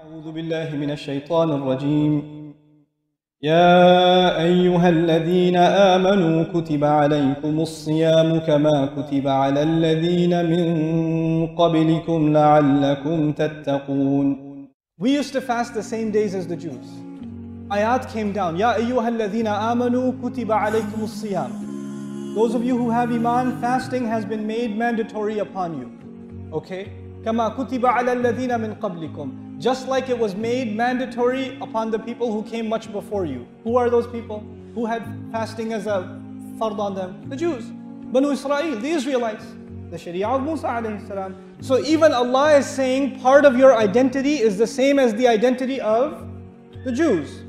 أعوذ بالله من الشيطان الرجيم يا أيها الذين آمنوا كتب عليكم الصيام كما كتب على الذين من قبلكم لعلكم تتقون We used to fast the same days as the Jews. Ayat came down. Ya ayyuhalladhina amanu kutiba alaykum siyam Those of you who have iman, fasting has been made mandatory upon you. Okay? Kama kutiba ala alladhina min qablikum. Just like it was made mandatory upon the people who came much before you. Who are those people? Who had fasting as a fard on them? The Jews. Banu Israel, the Israelites. The Sharia of Musa alayhi salam. So even Allah is saying part of your identity is the same as the identity of the Jews.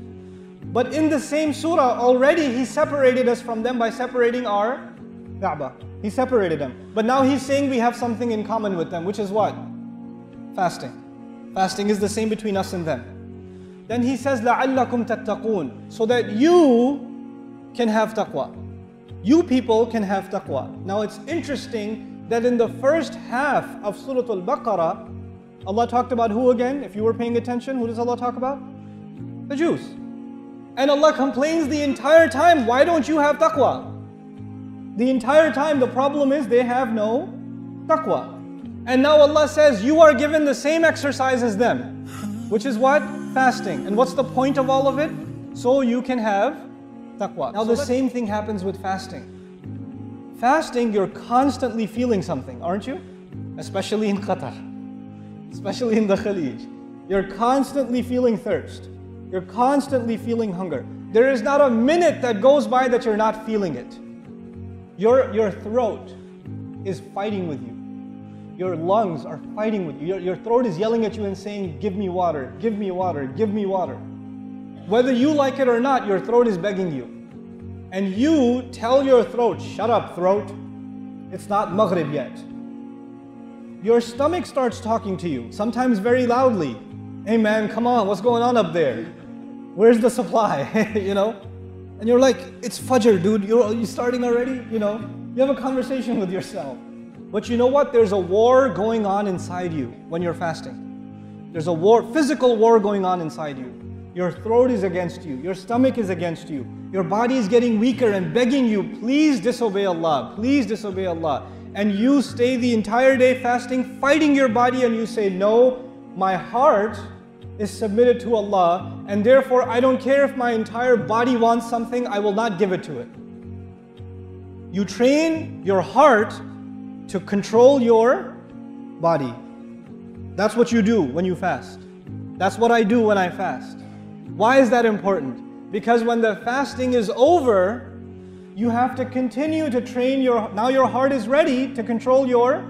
But in the same surah, already He separated us from them by separating our Kaaba. He separated them. But now He's saying we have something in common with them, which is what? Fasting. Fasting is the same between us and them. Then He says, لَعَلَّكُمْ تَتَّقُونَ So that you can have taqwa. You people can have taqwa. Now it's interesting that in the first half of Surah Al Baqarah, Allah talked about who again? If you were paying attention, who does Allah talk about? The Jews. And Allah complains the entire time, why don't you have taqwa? The entire time, the problem is they have no taqwa. And now Allah says, you are given the same exercise as them, which is what? Fasting. And what's the point of all of it? So you can have taqwa. Now, the same thing happens with fasting. Fasting, you're constantly feeling something, aren't you? Especially in Qatar, especially in the Khalij. You're constantly feeling thirst. You're constantly feeling hunger. There is not a minute that goes by that you're not feeling it. Your, your throat is fighting with you. Your lungs are fighting with you. Your, your throat is yelling at you and saying, Give me water, give me water, give me water. Whether you like it or not, your throat is begging you and you tell your throat, shut up, throat, it's not Maghrib yet. Your stomach starts talking to you, sometimes very loudly. Hey man, come on, what's going on up there? Where's the supply? you know? And you're like, it's Fajr, dude. You're, you starting already? You know? You have a conversation with yourself. But you know what? There's a war going on inside you when you're fasting. There's a war, physical war going on inside you. Your throat is against you. Your stomach is against you. Your body is getting weaker and begging you, please disobey Allah. Please disobey Allah. And you stay the entire day fasting, fighting your body, and you say, No, my heart is submitted to Allah, and therefore I don't care if my entire body wants something, I will not give it to it. You train your heart to control your body. That's what you do when you fast. That's what I do when I fast. Why is that important? Because when the fasting is over, you have to continue to train your, now your heart is ready to control your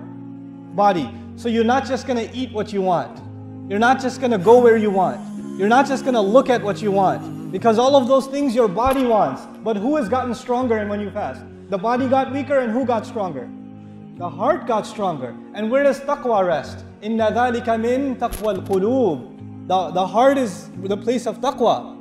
body. So you're not just gonna eat what you want. You're not just gonna go where you want. You're not just gonna look at what you want. Because all of those things your body wants. But who has gotten stronger and when you fast? The body got weaker and who got stronger? The heart got stronger. And where does taqwa rest? Inna dhalika min taqwa al-qulub. The, the heart is the place of taqwa.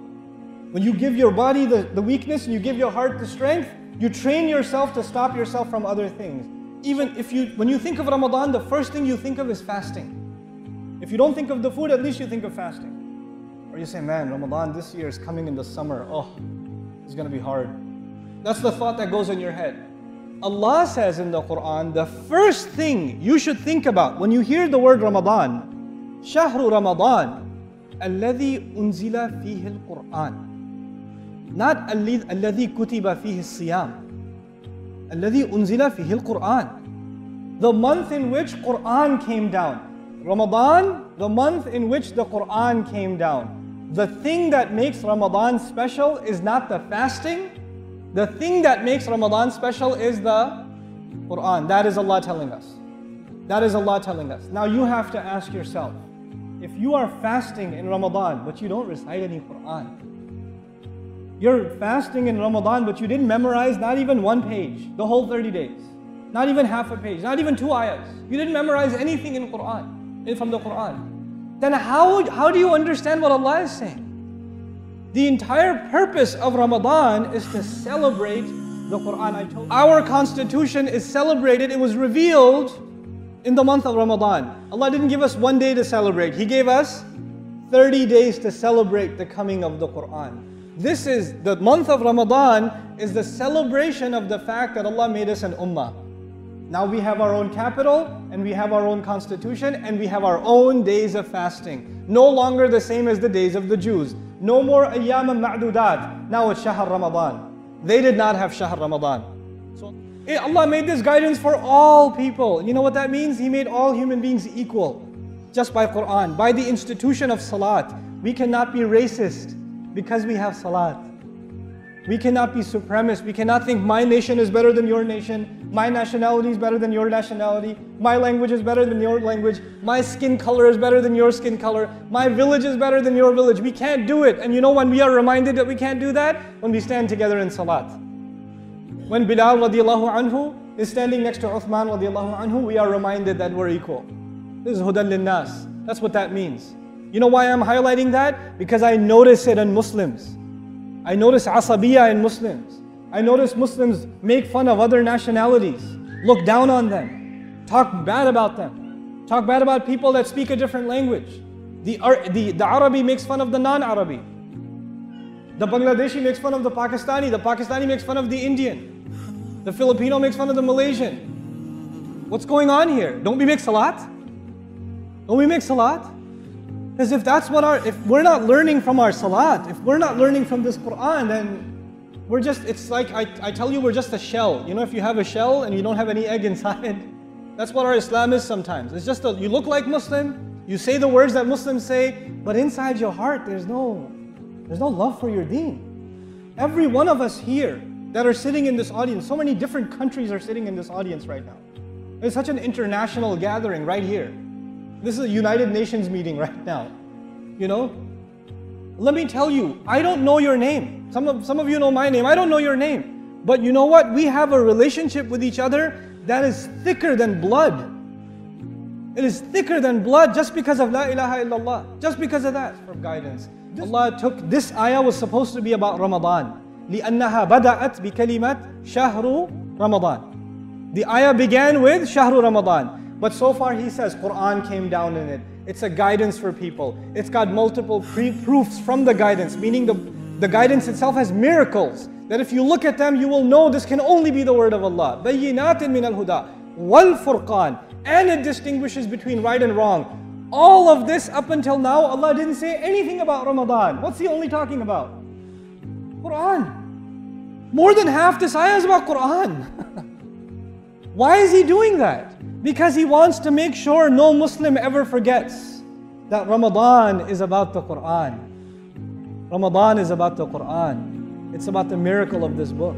When you give your body the, the weakness and you give your heart the strength, you train yourself to stop yourself from other things. Even if you, when you think of Ramadan, the first thing you think of is fasting. If you don't think of the food, at least you think of fasting. Or you say, man, Ramadan this year is coming in the summer. Oh, it's going to be hard. That's the thought that goes in your head. Allah says in the Quran, the first thing you should think about when you hear the word Ramadan, Shahru Ramadan, الذي أنزل فيه القرآن not الذي كتب فيه الصيام الذي أنزل فيه القرآن the month in which Quran came down Ramadan the month in which the Quran came down the thing that makes Ramadan special is not the fasting the thing that makes Ramadan special is the Quran that is Allah telling us that is Allah telling us now you have to ask yourself if you are fasting in Ramadan, but you don't recite any Quran, you're fasting in Ramadan, but you didn't memorize not even one page, the whole 30 days, not even half a page, not even two ayahs. You didn't memorize anything in Quran, from the Quran. Then how, how do you understand what Allah is saying? The entire purpose of Ramadan is to celebrate the Quran. Our constitution is celebrated, it was revealed in the month of Ramadan. Allah didn't give us one day to celebrate, He gave us 30 days to celebrate the coming of the Quran. This is the month of Ramadan is the celebration of the fact that Allah made us an ummah. Now we have our own capital and we have our own constitution and we have our own days of fasting. No longer the same as the days of the Jews. No more ayyam ma'dudat. Now it's Shahr Ramadan. They did not have Shahr Ramadan. So eh, Allah made this guidance for all people. You know what that means? He made all human beings equal just by Quran, by the institution of Salat. We cannot be racist because we have Salat. We cannot be supremacist. We cannot think my nation is better than your nation. My nationality is better than your nationality. My language is better than your language. My skin color is better than your skin color. My village is better than your village. We can't do it. And you know when we are reminded that we can't do that? When we stand together in salat. When Bilal radiallahu anhu is standing next to Uthman radiallahu anhu, we are reminded that we're equal. This is hudan linnas. That's what that means. You know why I'm highlighting that? Because I notice it in Muslims. I notice asabiya in Muslims. I notice Muslims make fun of other nationalities, look down on them, talk bad about them, talk bad about people that speak a different language. The, the, the Arabi makes fun of the non-Arabi. The Bangladeshi makes fun of the Pakistani. The Pakistani makes fun of the Indian. The Filipino makes fun of the Malaysian. What's going on here? Don't we make salat? Don't we make salat? Because if that's what our, if we're not learning from our salat, if we're not learning from this Quran, then we're just, it's like I, I tell you, we're just a shell. You know, if you have a shell and you don't have any egg inside, that's what our Islam is sometimes. It's just a, you look like Muslim, you say the words that Muslims say, but inside your heart, there's no, there's no love for your deen. Every one of us here that are sitting in this audience, so many different countries are sitting in this audience right now. It's such an international gathering right here. This is a United Nations meeting right now. You know? Let me tell you, I don't know your name. Some of, some of you know my name. I don't know your name. But you know what? We have a relationship with each other that is thicker than blood. It is thicker than blood just because of La ilaha illallah. Just because of that for guidance. Allah took this ayah was supposed to be about Ramadan. لأنها بدأت بكلمة شهر رمضان. The ayah began with شهر رمضان. But so far he says Quran came down in it. It's a guidance for people. It's got multiple proofs from the guidance, meaning the, the guidance itself has miracles that if you look at them, you will know this can only be the word of Allah. Bayyinatin min al-huda wal furqan, and it distinguishes between right and wrong. All of this up until now, Allah didn't say anything about Ramadan. What's He only talking about? Quran. More than half this ayah is about Quran. Why is He doing that? Because he wants to make sure no Muslim ever forgets that Ramadan is about the Quran. Ramadan is about the Quran. It's about the miracle of this book.